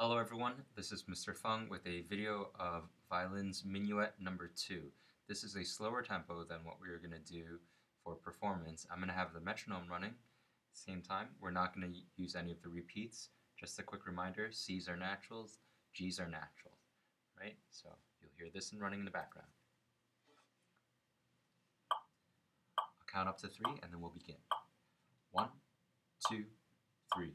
Hello everyone, this is Mr. Fung with a video of violins minuet number 2. This is a slower tempo than what we are going to do for performance. I'm going to have the metronome running at the same time. We're not going to use any of the repeats. Just a quick reminder, C's are naturals, G's are natural, right? So you'll hear this and running in the background. I'll count up to three and then we'll begin. One, two, three.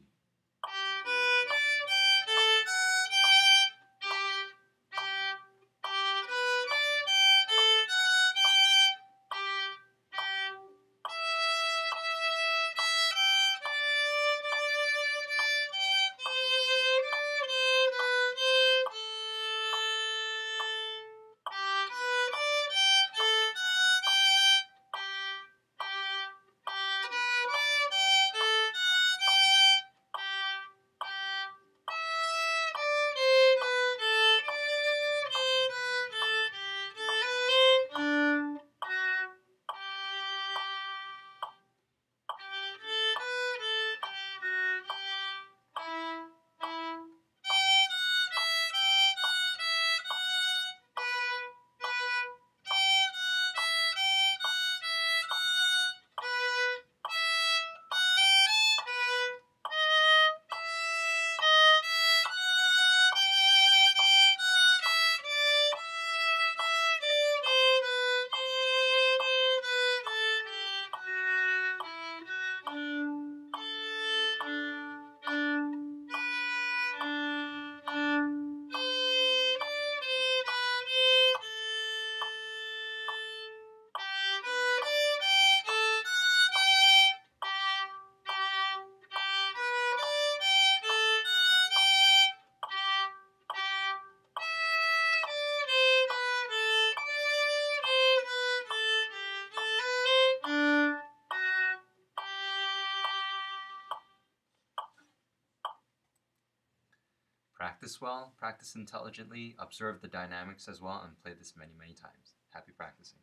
Practice well, practice intelligently, observe the dynamics as well, and play this many, many times. Happy practicing.